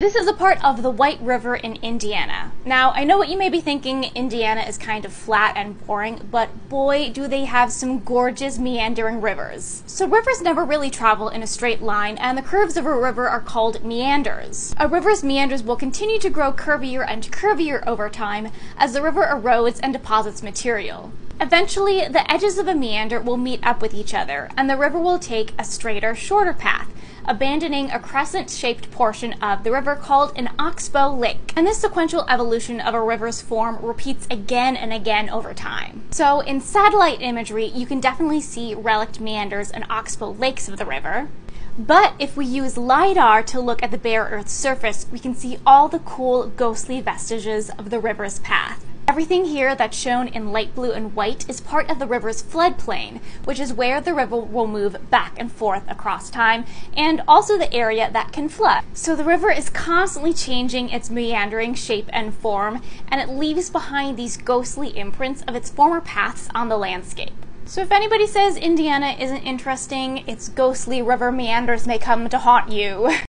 This is a part of the White River in Indiana. Now, I know what you may be thinking, Indiana is kind of flat and boring, but boy, do they have some gorgeous meandering rivers. So rivers never really travel in a straight line, and the curves of a river are called meanders. A river's meanders will continue to grow curvier and curvier over time as the river erodes and deposits material. Eventually, the edges of a meander will meet up with each other, and the river will take a straighter, shorter path, abandoning a crescent shaped portion of the river called an oxbow lake. And this sequential evolution of a river's form repeats again and again over time. So, in satellite imagery, you can definitely see relict meanders and oxbow lakes of the river. But if we use LiDAR to look at the bare Earth's surface, we can see all the cool, ghostly vestiges of the river's path. Everything here that's shown in light blue and white is part of the river's floodplain, which is where the river will move back and forth across time, and also the area that can flood. So the river is constantly changing its meandering shape and form, and it leaves behind these ghostly imprints of its former paths on the landscape. So if anybody says Indiana isn't interesting, its ghostly river meanders may come to haunt you.